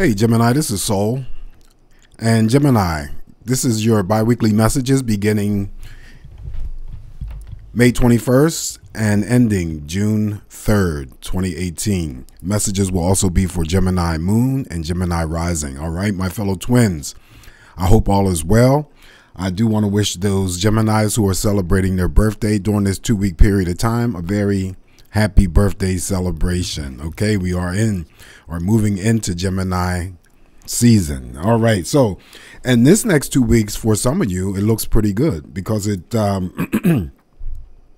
Hey, Gemini, this is Soul. And Gemini, this is your bi weekly messages beginning May 21st and ending June 3rd, 2018. Messages will also be for Gemini Moon and Gemini Rising. All right, my fellow twins, I hope all is well. I do want to wish those Geminis who are celebrating their birthday during this two week period of time a very happy birthday celebration. Okay, we are in or moving into Gemini season. All right, so and this next two weeks for some of you, it looks pretty good because it um,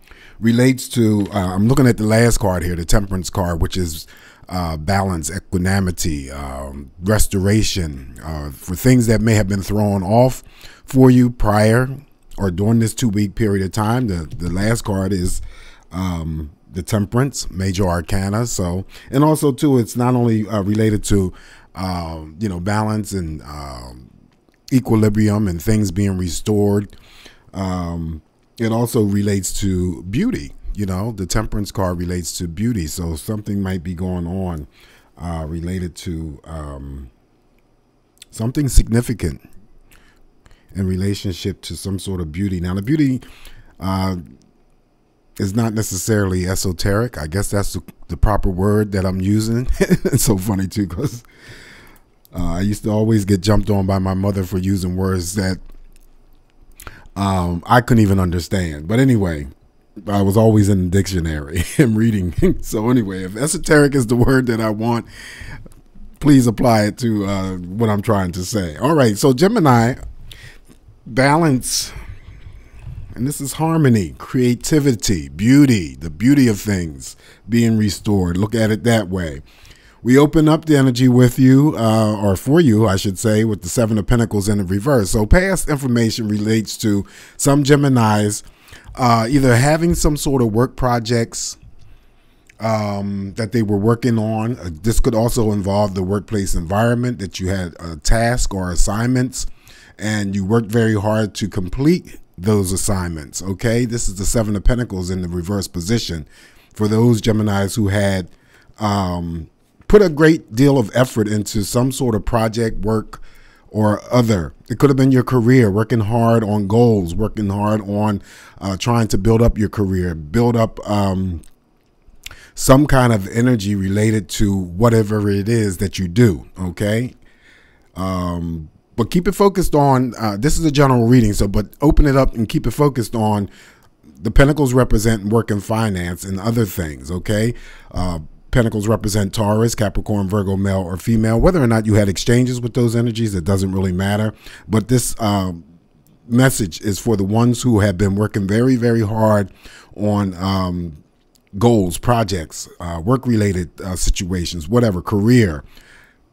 relates to. Uh, I'm looking at the last card here, the Temperance card, which is. Uh, balance, equanimity, um, restoration uh, for things that may have been thrown off for you prior or during this two week period of time. The the last card is um, the temperance major arcana. So and also too it's not only uh, related to um, you know balance and um, equilibrium and things being restored. Um, it also relates to beauty you know the temperance card relates to beauty. So something might be going on uh, related to um, something significant in relationship to some sort of beauty. Now the beauty uh, is not necessarily esoteric. I guess that's the, the proper word that I'm using. it's so funny too because uh, I used to always get jumped on by my mother for using words that um, I couldn't even understand. But anyway, I was always in the dictionary and reading. so anyway, if esoteric is the word that I want, please apply it to uh, what I'm trying to say. All right, so Gemini, balance and this is harmony, creativity, beauty, the beauty of things being restored. Look at it that way. We open up the energy with you, uh, or for you, I should say, with the Seven of Pentacles in the reverse. So, past information relates to some Geminis uh, either having some sort of work projects um, that they were working on. Uh, this could also involve the workplace environment that you had a task or assignments and you worked very hard to complete those assignments. Okay, this is the Seven of Pentacles in the reverse position for those Geminis who had um, put a great deal of effort into some sort of project work or other. It could have been your career, working hard on goals, working hard on uh, trying to build up your career, build up um, some kind of energy related to whatever it is that you do. Okay. Um, but keep it focused on uh, this is a general reading so but open it up and keep it focused on the pentacles represent work and finance and other things okay? Uh, pentacles represent taurus capricorn virgo male or female. Whether or not you had exchanges with those energies it doesn't really matter. But this uh, message is for the ones who have been working very very hard on um, goals projects uh, work related uh, situations whatever career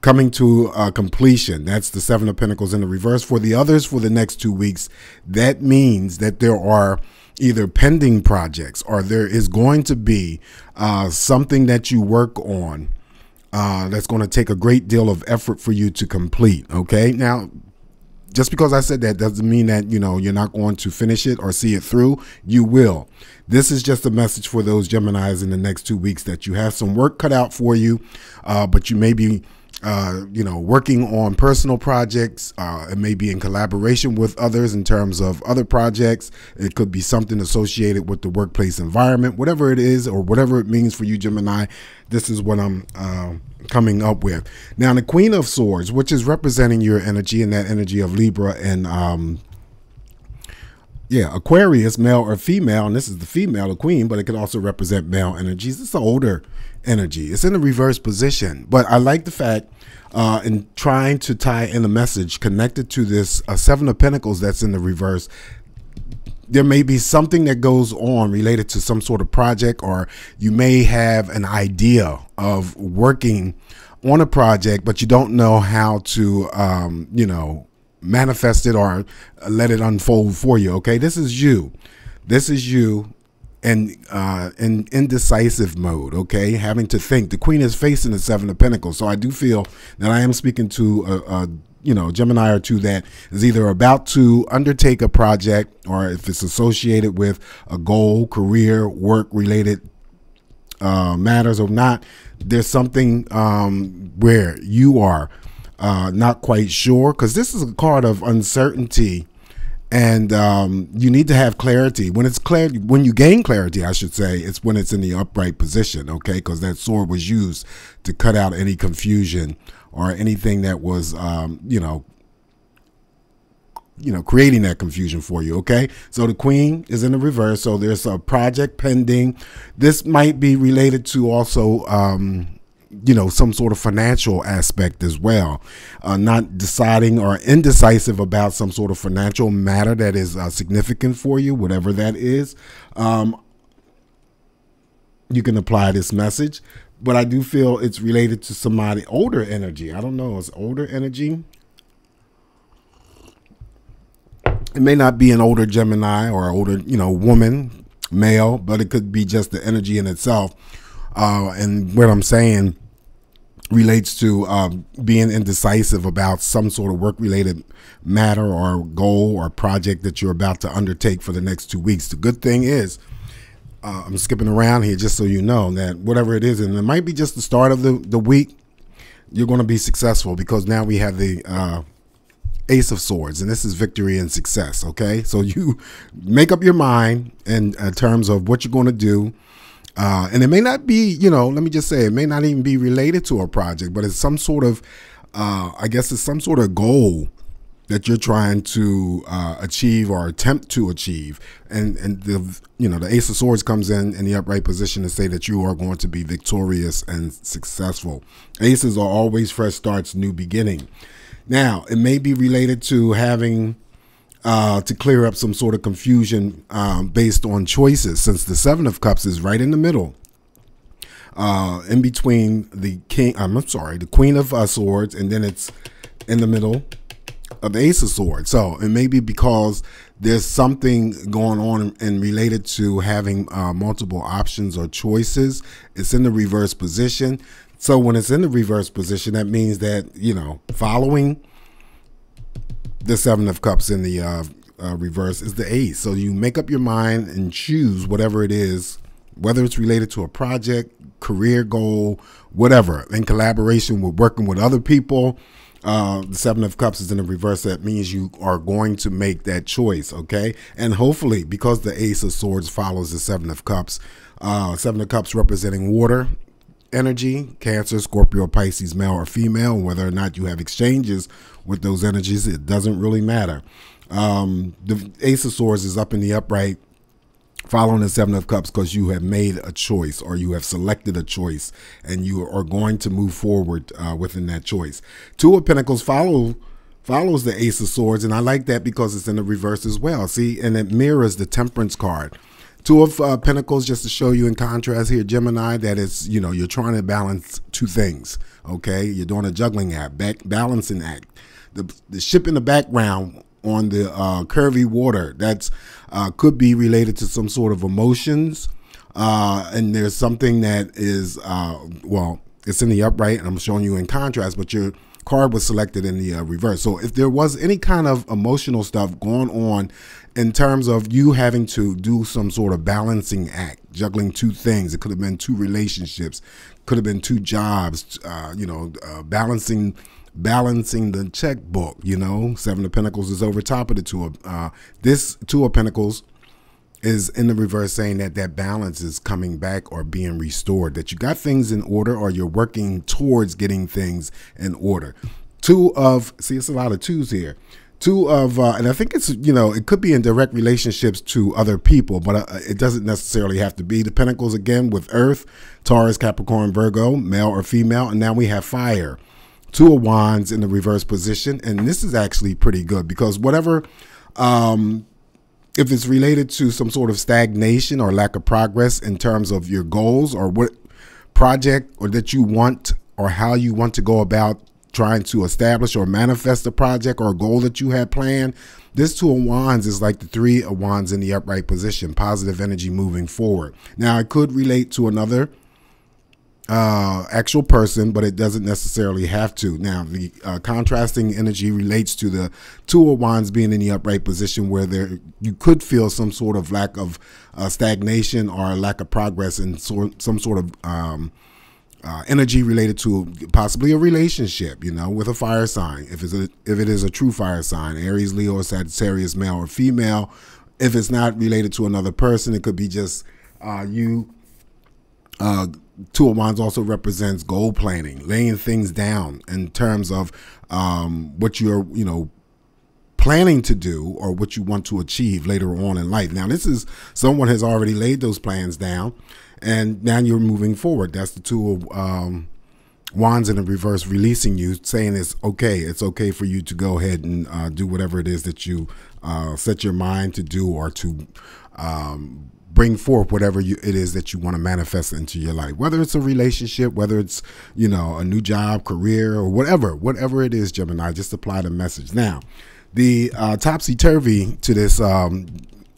coming to uh, completion. That's the Seven of Pentacles in the reverse. For the others, for the next two weeks, that means that there are either pending projects or there is going to be uh, something that you work on uh, that's going to take a great deal of effort for you to complete. Okay. Now, just because I said that doesn't mean that you know you're not going to finish it or see it through. You will. This is just a message for those Gemini's in the next two weeks that you have some work cut out for you, uh, but you may be uh, you know, working on personal projects. Uh, it may be in collaboration with others in terms of other projects. It could be something associated with the workplace environment, whatever it is, or whatever it means for you, Gemini. This is what I'm uh, coming up with. Now, the Queen of Swords, which is representing your energy and that energy of Libra and um, yeah, Aquarius, male or female, and this is the female, the queen, but it could also represent male energies. It's an older energy. It's in the reverse position, but I like the fact uh, in trying to tie in a message connected to this uh, Seven of Pentacles that's in the reverse. There may be something that goes on related to some sort of project, or you may have an idea of working on a project, but you don't know how to, um, you know, manifest it or let it unfold for you. Okay, this is you. This is you in uh, in indecisive mode. Okay, having to think. The Queen is facing the Seven of Pentacles, so I do feel that I am speaking to a, a you know Gemini or two that is either about to undertake a project or if it's associated with a goal, career, work related uh, matters or not. There's something um, where you are uh, not quite sure, because this is a card of uncertainty and um, you need to have clarity. When it's clear when you gain clarity i should say it's when it's in the upright position okay? Because that sword was used to cut out any confusion or anything that was um, you know you know creating that confusion for you okay? So the queen is in the reverse. So there's a project pending. This might be related to also um, you know some sort of financial aspect as well. Uh, not deciding or indecisive about some sort of financial matter that is uh, significant for you whatever that is. Um, you can apply this message but i do feel it's related to somebody older energy. I don't know it's older energy? It may not be an older gemini or older you know woman male but it could be just the energy in itself. Uh, and what I'm saying relates to um, being indecisive about some sort of work related matter or goal or project that you're about to undertake for the next two weeks. The good thing is, uh, I'm skipping around here just so you know that whatever it is, and it might be just the start of the, the week, you're going to be successful because now we have the uh, Ace of Swords, and this is victory and success. Okay, so you make up your mind in uh, terms of what you're going to do uh, and it may not be, you know, let me just say, it may not even be related to a project, but it's some sort of, uh, I guess it's some sort of goal that you're trying to uh, achieve or attempt to achieve. And and the you know the Ace of Swords comes in in the upright position to say that you are going to be victorious and successful. Aces are always fresh starts, new beginning. Now it may be related to having uh, to clear up some sort of confusion um, based on choices, since the Seven of Cups is right in the middle, uh, in between the King. Um, I'm sorry, the Queen of uh, Swords, and then it's in the middle of the Ace of Swords. So it may be because there's something going on and related to having uh, multiple options or choices. It's in the reverse position. So when it's in the reverse position, that means that you know following the seven of cups in the uh, uh, reverse is the ace. So you make up your mind and choose whatever it is, whether it's related to a project, career goal, whatever, in collaboration with working with other people. Uh, the seven of cups is in the reverse. That means you are going to make that choice, okay? And hopefully, because the ace of swords follows the seven of cups, uh, seven of cups representing water, energy, Cancer, Scorpio, Pisces, male or female, whether or not you have exchanges with those energies, it doesn't really matter. Um, the Ace of Swords is up in the upright, following the Seven of Cups because you have made a choice or you have selected a choice and you are going to move forward uh, within that choice. Two of Pentacles follow follows the Ace of Swords, and I like that because it's in the reverse as well. See, and it mirrors the Temperance card. Two of uh, Pentacles, just to show you in contrast here, Gemini, that is, you know, you're trying to balance two things, okay? You're doing a juggling act, back, balancing act. The, the ship in the background on the uh, curvy water, that's uh, could be related to some sort of emotions. Uh, and there's something that is, uh, well, it's in the upright, and I'm showing you in contrast, but your card was selected in the uh, reverse. So if there was any kind of emotional stuff going on in terms of you having to do some sort of balancing act, juggling two things. It could have been two relationships, could have been two jobs. Uh, you know, uh, balancing balancing the checkbook. You know, Seven of Pentacles is over top of the Two of uh, this Two of Pentacles is in the reverse saying that that balance is coming back or being restored that you got things in order or you're working towards getting things in order two of see it's a lot of twos here two of uh, and i think it's you know it could be in direct relationships to other people but uh, it doesn't necessarily have to be. The pentacles again with earth taurus capricorn virgo male or female and now we have fire. Two of wands in the reverse position and this is actually pretty good because whatever um, if it's related to some sort of stagnation or lack of progress in terms of your goals or what project or that you want or how you want to go about trying to establish or manifest a project or a goal that you had planned. This two of wands is like the three of wands in the upright position, positive energy moving forward. Now, it could relate to another uh, actual person, but it doesn't necessarily have to. Now, the uh, contrasting energy relates to the two of wands being in the upright position where there you could feel some sort of lack of uh, stagnation or a lack of progress in some sort of um, uh, energy related to possibly a relationship, you know, with a fire sign. If it's a, if it is a true fire sign, Aries, Leo, or Sagittarius, male or female. If it's not related to another person, it could be just uh, you. Uh, Two of Wands also represents goal planning, laying things down in terms of um, what you're, you know, planning to do or what you want to achieve later on in life. Now, this is someone has already laid those plans down and now you're moving forward. That's the two of um, wands in the reverse releasing you, saying it's okay. It's okay for you to go ahead and uh, do whatever it is that you uh, set your mind to do or to um, bring forth whatever you, it is that you want to manifest into your life. Whether it's a relationship, whether it's you know a new job, career, or whatever, whatever it is, Gemini, just apply the message. Now, the uh, topsy turvy to this um,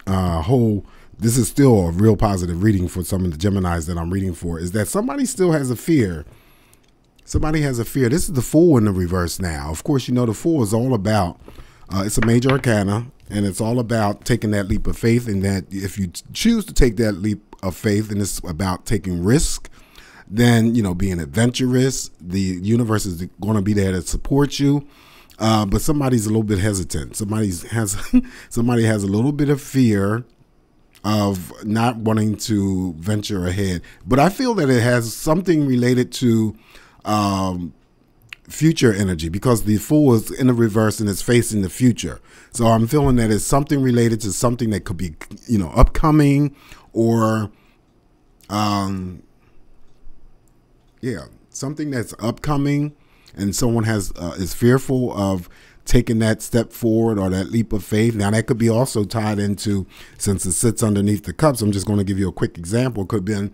uh, whole this is still a real positive reading for some of the Geminis that I'm reading for, is that somebody still has a fear. Somebody has a fear. This is the Fool in the reverse now. Of course, you know the Fool is all about, uh, it's a major arcana, and it's all about taking that leap of faith. And that if you choose to take that leap of faith, and it's about taking risk, then, you know, being adventurous, the universe is going to be there to support you. Uh, but somebody's a little bit hesitant. Somebody's has somebody has a little bit of fear of not wanting to venture ahead. But I feel that it has something related to um, future energy because the fool is in the reverse and it's facing the future. So I'm feeling that it's something related to something that could be, you know, upcoming or, um, yeah, something that's upcoming and someone has uh, is fearful of taking that step forward or that leap of faith. Now, that could be also tied into, since it sits underneath the cups, I'm just going to give you a quick example. It could be, in,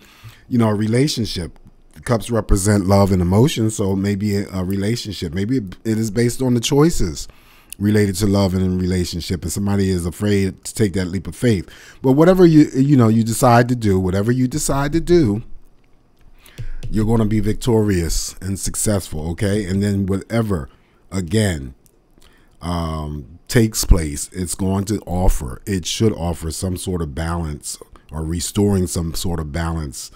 you know, a relationship. The cups represent love and emotion, so maybe a, relationship. Maybe it is based on the choices related to love and in relationship and somebody is afraid to take that leap of faith but whatever you you know you decide to do whatever you decide to do you're going to be victorious and successful okay and then whatever again um, takes place, it's going to offer, it should offer some sort of balance or restoring some sort of balance,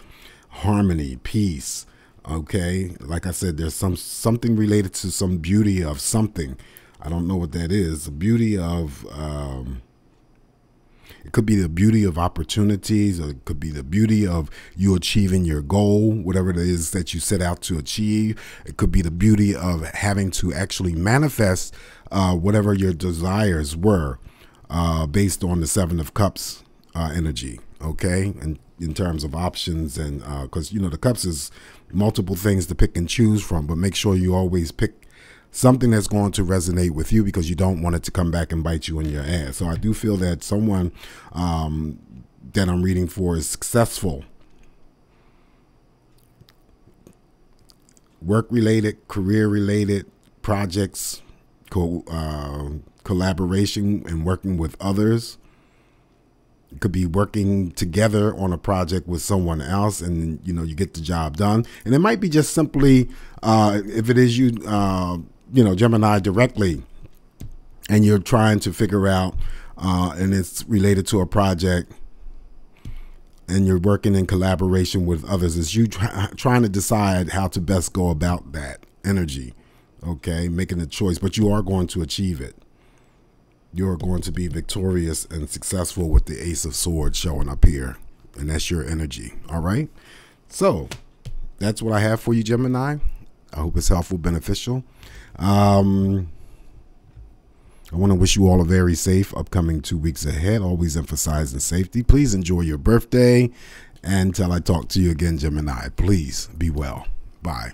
harmony, peace. Okay, like I said, there's some something related to some beauty of something. I don't know what that is. The beauty of um, it could be the beauty of opportunities, or it could be the beauty of you achieving your goal, whatever it is that you set out to achieve. It could be the beauty of having to actually manifest uh, whatever your desires were uh, based on the Seven of Cups uh, energy, okay? And in terms of options, and because, uh, you know, the cups is multiple things to pick and choose from, but make sure you always pick something that's going to resonate with you because you don't want it to come back and bite you in your ass. So I do feel that someone um, that I'm reading for is successful. Work related, career related projects, co- uh, collaboration, and working with others. It could be working together on a project with someone else, and you know you get the job done. And it might be just simply, uh, if it is you, uh, you know, Gemini directly, and you're trying to figure out, uh, and it's related to a project, and you're working in collaboration with others, is you try, trying to decide how to best go about that energy, okay, making a choice, but you are going to achieve it. You're going to be victorious and successful with the Ace of Swords showing up here, and that's your energy, all right? So, that's what I have for you, Gemini. I hope it's helpful, beneficial. Um, I want to wish you all a very safe upcoming two weeks ahead. Always emphasizing safety. Please enjoy your birthday. And until I talk to you again, Gemini, please be well. Bye.